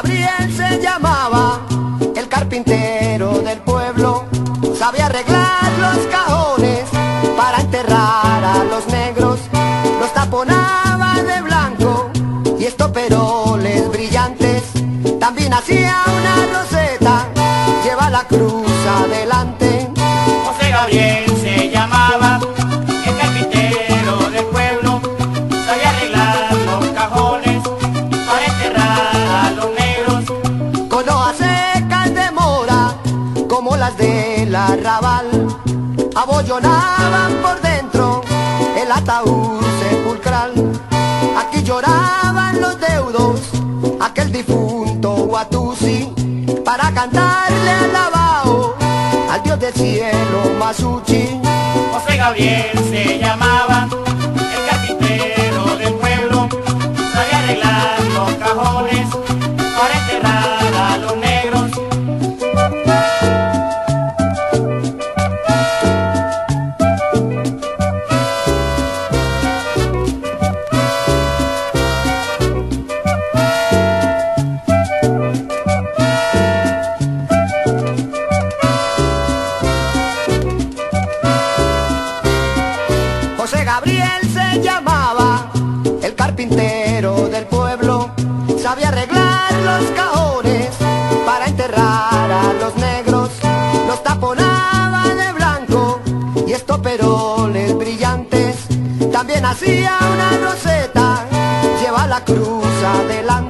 Gabriel se llamaba, el carpintero del pueblo, sabía arreglar los cajones para enterrar a los negros, los taponaba de blanco y estoperoles brillantes, también hacía una roseta, lleva la cruz como las del arrabal, abollonaban por dentro el ataúd sepulcral. Aquí lloraban los deudos, aquel difunto Watusi, para cantarle al al dios del cielo Masuchi. José Gabriel se llamaba, y estoperoles brillantes, también hacía una roseta, lleva la cruz adelante.